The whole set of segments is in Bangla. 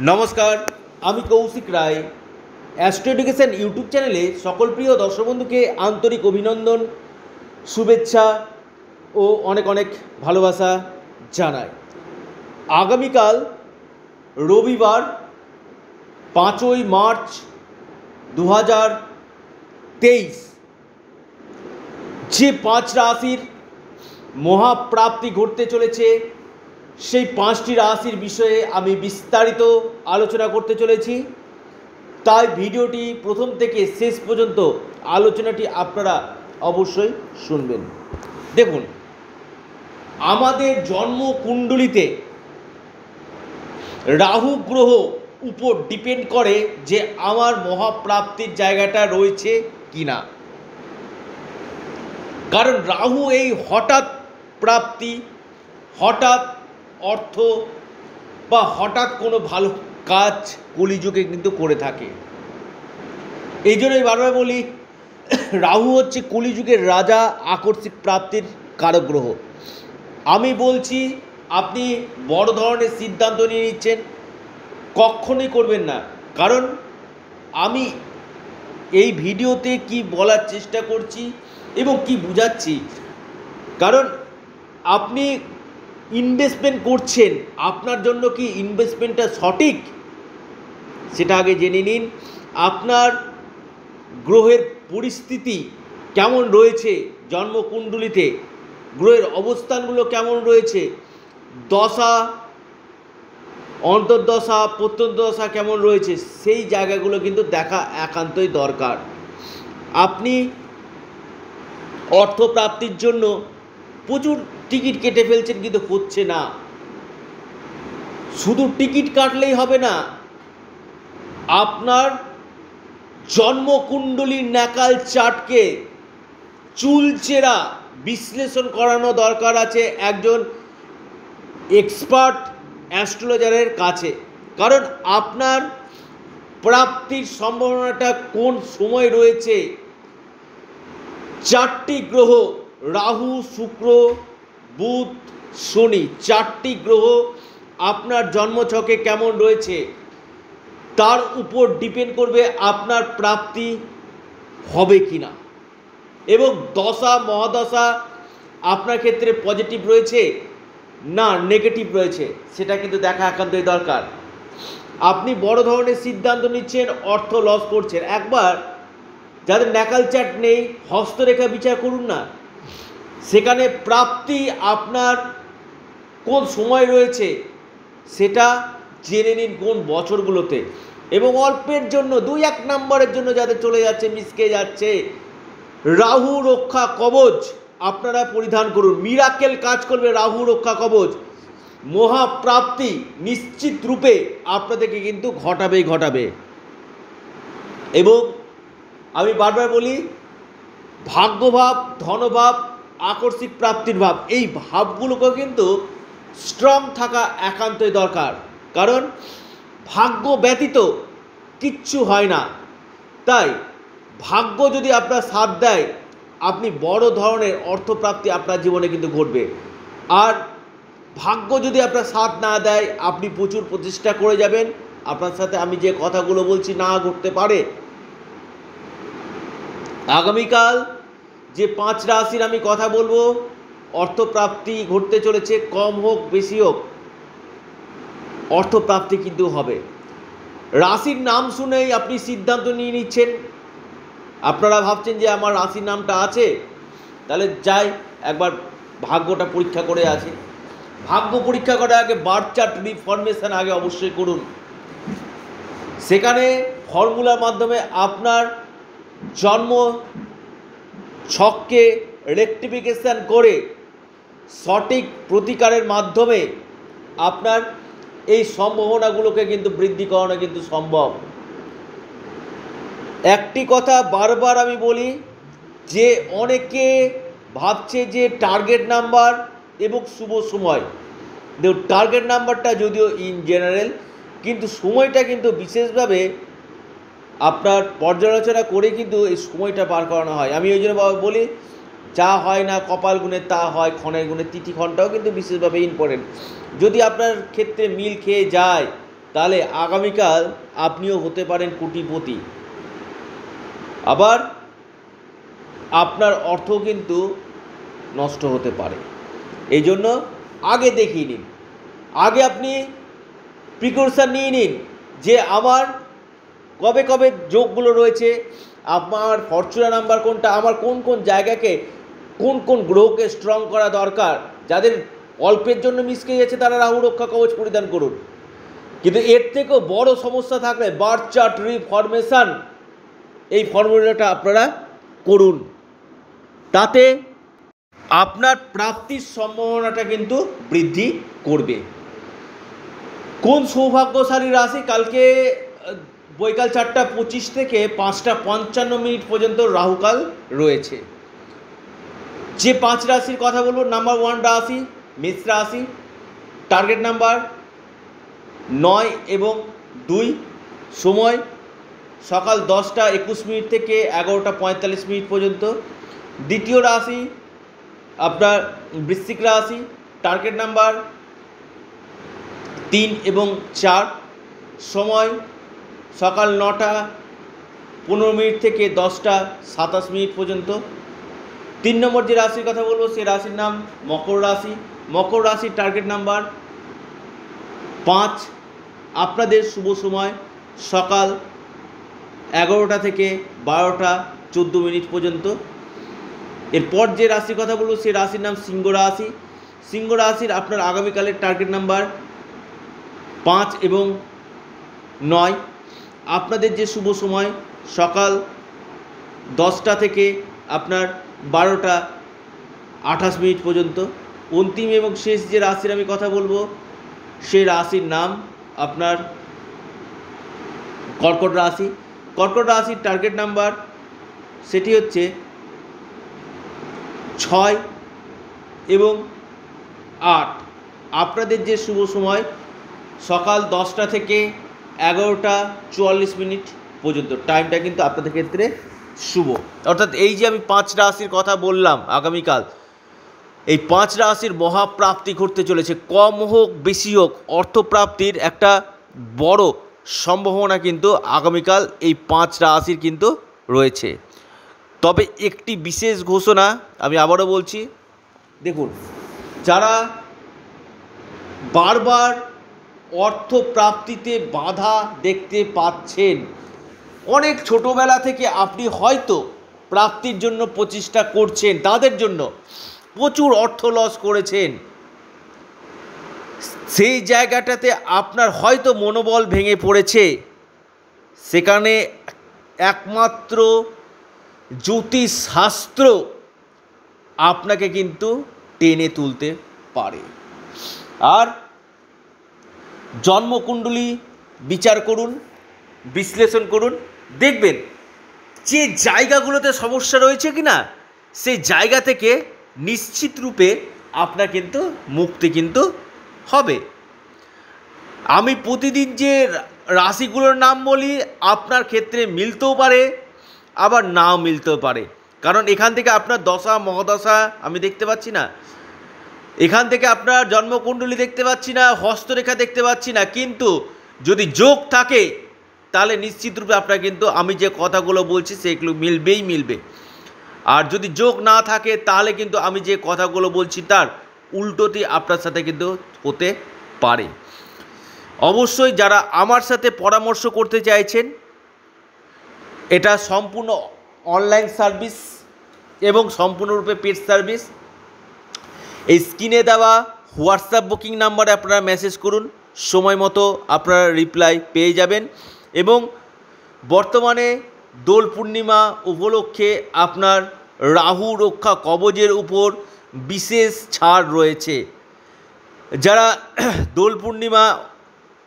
নমস্কার, আমি Koushik Roy. Astro education YouTube চ্যানেলে সকল প্রিয় দর্শক বন্ধুকে আন্তরিক অভিনন্দন, শুভেচ্ছা ও অনেক অনেক ভালোবাসা জানাই। আগামীকাল রবিবার, পাঁচই মার্চ দু হাজার তেইশ। যে পাঁচ রাশির মহাপ্রাপ্তি ঘটতে চলেছে সেই পাঁচটি রাশির বিষয়ে আমি বিস্তারিত আলোচনা করতে চলেছি। তাই ভিডিওটি প্রথম থেকে শেষ পর্যন্ত আলোচনাটি আপনারা অবশ্যই শুনবেন। দেখুন, আমাদের জন্ম কুণ্ডলিতে রাহু গ্রহ উপর ডিপেন্ড করে যে আমার মহাপ্রাপ্তির জায়গাটা রয়েছে কি না কারণ রাহু এই হঠাৎ প্রাপ্তি, হঠাৎ অর্থ বা হঠাৎ কোনো ভালো কাজ কলিযুগে কিন্তু করে থাকে। এই জন্যই বারবার বলি, রাহু হচ্ছে কলিযুগের রাজা, আকস্মিক প্রাপ্তির কারক গ্রহ আমি বলছি, আপনি বড় ধরনের সিদ্ধান্ত নিয়ে নিচ্ছেন কখনোই করবেন না। কারণ আমি এই ভিডিওতে কি বলার চেষ্টা করছি এবং কি বুঝাচ্ছি? কারণ আপনি ইনভেস্টমেন্ট করছেন, আপনার জন্য কি ইনভেস্টমেন্টটা সঠিক? সেটা আগে জেনে নিন। আপনার গ্রহের পরিস্থিতি কেমন রয়েছে জন্মকুণ্ডলিতে? গ্রহের অবস্থানগুলো কেমন রয়েছে? দশা, অন্তর্দশা, প্রত্যন্তদশা কেমন রয়েছে? সেই জায়গাগুলো কিন্তু দেখা একান্তই দরকার। আপনি অর্থপ্রাপ্তির জন্য প্রচুর টিকিট কেটে ফেলছেন কিন্তু হচ্ছে না। শুধু টিকিট কাটলেই হবে না, আপনার জন্মকুণ্ডলীর ন্যাকাল চাটকে চুলচেরা বিশ্লেষণ করানো দরকার আছে একজন এক্সপার্ট অ্যাস্ট্রোলজারের কাছে। কারণ আপনার প্রাপ্তির সম্ভাবনাটা কোন সময় রয়েছে? চারটি গ্রহ রাহু, শুক্র, বুধ, শনি চারটি গ্রহ আপনার জন্মছকে কেমন রয়েছে? তার উপর ডিপেন্ড করবে আপনার প্রাপ্তি হবে কি না এবং দশা, মহাদশা আপনার ক্ষেত্রে পজিটিভ রয়েছে না নেগেটিভ রয়েছে, সেটা কিন্তু দেখা একান্তই দরকার। আপনি বড় ধরনের সিদ্ধান্ত নিচ্ছেন, অর্থ লস করছেন। একবার যাদের ন্যাকাল চ্যাট নেই, হস্তরেখা বিচার করুন না। সেখানে প্রাপ্তি আপনার কোন সময় রয়েছে সেটা জেনে নিন কোন বছরগুলোতে। এবং অল্পের জন্য, দুই এক নম্বরের জন্য যাদের চলে যাচ্ছে, মিসকে যাচ্ছে, রাহু রক্ষা কবচ আপনারা পরিধান করুন। মিরাকেল কাজ করবে রাহু রক্ষা কবচ। মহাপ্রাপ্তি নিশ্চিত রূপে আপনাদেরকে কিন্তু ঘটাবেই ঘটাবে। এবং আমি বারবার বলি, ভাগ্যভাব, ধনভাব আকস্মিক প্রাপ্তির ভাব। এই ভাবগুলোকে কিন্তু স্ট্রং থাকা একান্তই দরকার। কারণ ভাগ্য ব্যতীত কিচ্ছু হয় না। তাই ভাগ্য যদি আপনার সাথ দেয়, আপনি বড় ধরনের অর্থপ্রাপ্তি আপনার জীবনে কিন্তু ঘটবে। আর ভাগ্য যদি আপনার সাথ না দেয়, আপনি প্রচুর প্রচেষ্টা করে যাবেন। আপনার সাথে আমি যে কথাগুলো বলছি না ঘটতে পারে। আগামীকাল যে পাঁচ রাশির আমি কথা বলব, অর্থপ্রাপ্তি ঘটতে চলেছে, কম হোক, বেশি হোক, অর্থপ্রাপ্তি কিন্তু হবে। রাশির নাম শুনেই আপনি সিদ্ধান্ত নিয়ে নিচ্ছেন। আপনারা ভাবছেন যে আমার রাশির নামটা আছে, তাহলে যাই, একবার ভাগ্যটা পরীক্ষা করে আছে ভাগ্য পরীক্ষা করার আগে বার্থ চার্ট রিফরমেশন আগে অবশ্যই করুন। সেখানে ফর্মুলার মাধ্যমে আপনার জন্ম ছককে রেকটিফিকেশান করে সঠিক প্রতিকারের মাধ্যমে আপনার এই সম্ভাবনাগুলোকে কিন্তু বৃদ্ধি করানো কিন্তু সম্ভব। একটি কথা বারবার আমি বলি, যে অনেকে ভাবছে যে টার্গেট নাম্বার এবং শুভ সময়। দেখুন টার্গেট নাম্বারটা যদিও ইন জেনারেল কিন্তু সময়টা কিন্তু বিশেষভাবে আপনার পর্যালোচনা করে কিন্তু এই সময়টা পার করানো হয়। আমি ওই জন্য বলি, যা হয় না কপাল গুণে তা হয়, ক্ষণের গুণে তিথি ক্ষণটাও কিন্তু বিশেষভাবে ইম্পর্টেন্ট যদি আপনার ক্ষেত্রে মিল খেয়ে যায়, তাহলে আগামীকাল আপনিও হতে পারেন কোটিপতি। আবার আপনার অর্থ কিন্তু নষ্ট হতে পারে। এই জন্য আগে দেখিয়ে নিন। আগে আপনি প্রিকশন নিয়ে নিন যে আমার কবে কবে যোগগুলো রয়েছে, আমার ফরচুনা নাম্বার কোনটা, আমার কোন কোন জায়গাকে, কোন কোন গ্রহকে স্ট্রং করা দরকার, যাদের অল্পের জন্য মিসকে গেছে তারা রাহু রক্ষা কবচ পরিধান করুন। কিন্তু এর থেকেও বড় সমস্যা থাকলে বার্থ চার্ট রিফরমেশন এই ফর্মুলাটা আপনারা করুন। তাতে আপনার প্রাপ্তির সম্ভাবনাটা কিন্তু বৃদ্ধি করবে। কোন সৌভাগ্যশালী রাশি কালকে বৈকাল চারটা পঁচিশ থেকে পাঁচটা পঞ্চান্ন মিনিট পর্যন্ত রাহুকাল রয়েছে। যে পাঁচ রাশির কথা বলব নাম্বার ওয়ান রাশি, মেষ রাশি টার্গেট নাম্বার নয় এবং দুই, সময় সকাল দশটা একুশ মিনিট থেকে এগারোটা পঁয়তাল্লিশ মিনিট পর্যন্ত। দ্বিতীয় রাশি, আপনার বৃশ্চিক রাশি টার্গেট নাম্বার তিন এবং চার, সময় সকাল নটা, পনেরো মিনিট থেকে দশটা, সাতাশ মিনিট পর্যন্ত। তিন নম্বর যে রাশির কথা বলব, সে রাশির নাম মকর রাশি। মকর রাশির টার্গেট নাম্বার পাঁচ। আপনাদের শুভ সময়, সকাল এগারোটা থেকে বারোটা, চোদ্দ মিনিট পর্যন্ত। এরপর যে রাশির কথা বলব, সে রাশির নাম সিংহ রাশি। সিংহ রাশির আপনার আগামীকালের টার্গেট নাম্বার পাঁচ এবং নয়। আপনাদের যে শুভ সময়, সকাল দশটা থেকে আপনার বারোটা আঠাশ মিনিট পর্যন্ত, অন্তিম এবং শেষ যে রাশির আমি কথা বলব সেই রাশির নাম আপনার কর্কট রাশি। কর্কট রাশির টার্গেট নাম্বার সেটি হচ্ছে ছয় এবং আট। আপনাদের যে শুভ সময়, সকাল দশটা থেকে এগারোটা চুয়াল্লিশ মিনিট পর্যন্ত। টাইমটা কিন্তু আপনাদের ক্ষেত্রে শুভ। অর্থাৎ এই যে আমি পাঁচ রাশির কথা বললাম আগামীকাল, এই পাঁচ রাশির মহাপ্রাপ্তি ঘটতে চলেছে। কম হোক, বেশি হোক, অর্থপ্রাপ্তির একটা বড় সম্ভাবনা কিন্তু আগামীকাল এই পাঁচ রাশির কিন্তু রয়েছে। তবে একটি বিশেষ ঘোষণা আমি আবারও বলছি, দেখুন, যারা বারবার অর্থ প্রাপ্তিতে বাধা দেখতে পাচ্ছেন। অনেক ছোটোবেলা থেকে আপনি হয়তো প্রাপ্তির জন্য প্রচেষ্টা করছেন, তাদের জন্য প্রচুর অর্থ লস করেছেন। সেই জায়গাটাতে আপনার হয়তো মনোবল ভেঙে পড়েছে। সেখানে একমাত্র জ্যোতিষশাস্ত্র আপনাকে কিন্তু টেনে তুলতে পারে। আর জন্মকুণ্ডলী বিচার করুন, বিশ্লেষণ করুন, দেখবেন যে জায়গাগুলোতে সমস্যা রয়েছে কি না সেই জায়গা থেকে নিশ্চিত রূপে আপনার কিন্তু মুক্তি কিন্তু হবে। আমি প্রতিদিন যে রাশিগুলোর নাম বলি, আপনার ক্ষেত্রে মিলতেও পারে, আবার নাও মিলতেও পারে। কারণ এখান থেকে আপনার দশা, মহাদশা আমি দেখতে পাচ্ছি না। এখান থেকে আপনার জন্মকুণ্ডলী দেখতে পাচ্ছি না, হস্তরেখা দেখতে পাচ্ছি না, কিন্তু যদি যোগ থাকে, তাহলে নিশ্চিত রূপে আপনার কিন্তু আমি যে কথাগুলো বলছি সেগুলো মিলবেই মিলবে। আর যদি যোগ না থাকে, তাহলে কিন্তু আমি যে কথাগুলো বলছি তার উল্টোটি আপনার সাথে কিন্তু হতে পারে। অবশ্যই যারা আমার সাথে পরামর্শ করতে চাইছেন, এটা সম্পূর্ণ অনলাইন সার্ভিস এবং সম্পূর্ণরূপে পেড সার্ভিস এই স্ক্রিনে দেওয়া হোয়াটসঅ্যাপ বুকিং নাম্বারে আপনারা মেসেজ করুন। সময় মতো আপনারা রিপ্লাই পেয়ে যাবেন এবং বর্তমানে দোল পূর্ণিমা উপলক্ষে আপনার রাহু রক্ষা কবজের উপর বিশেষ ছাড় রয়েছে। যারা দোল পূর্ণিমা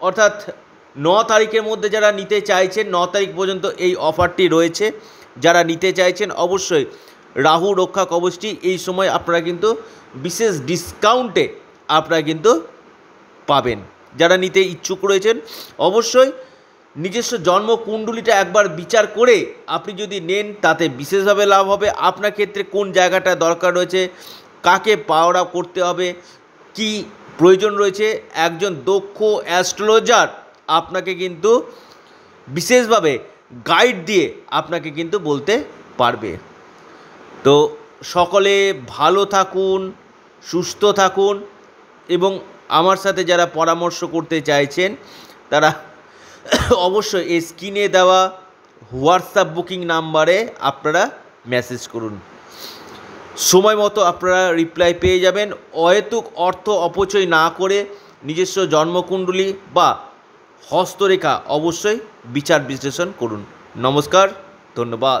অর্থাৎ ন তারিখের মধ্যে যারা নিতে চাইছেন, ন তারিখ পর্যন্ত এই অফারটি রয়েছে। যারা নিতে চাইছেন অবশ্যই রাহু রক্ষা কবচটি এই সময় আপনারা কিন্তু বিশেষ ডিসকাউন্টে আপনারা কিন্তু পাবেন। যারা নিতে ইচ্ছুক রয়েছেন, অবশ্যই নিজস্ব জন্ম কুণ্ডলিটা একবার বিচার করে আপনি যদি নেন, তাতে বিশেষভাবে লাভ হবে। আপনার ক্ষেত্রে কোন জায়গাটা দরকার রয়েছে, কাকে পাওয়ার আপ করতে হবে, কি প্রয়োজন রয়েছে, একজন দক্ষ অ্যাস্ট্রোলজার আপনাকে কিন্তু বিশেষভাবে গাইড দিয়ে আপনাকে কিন্তু বলতে পারবে। তো সকলে ভালো থাকুন, সুস্থ থাকুন এবং আমার সাথে যারা পরামর্শ করতে চাইছেন, তারা অবশ্যই এই স্ক্রিনে দেওয়া হোয়াটসঅ্যাপ বুকিং নাম্বারে আপনারা মেসেজ করুন। সময় মতো আপনারা রিপ্লাই পেয়ে যাবেন। অহেতুক অর্থ অপচয় না করে নিজস্ব জন্মকুণ্ডলী বা হস্তরেখা অবশ্যই বিচার বিশ্লেষণ করুন। নমস্কার, ধন্যবাদ।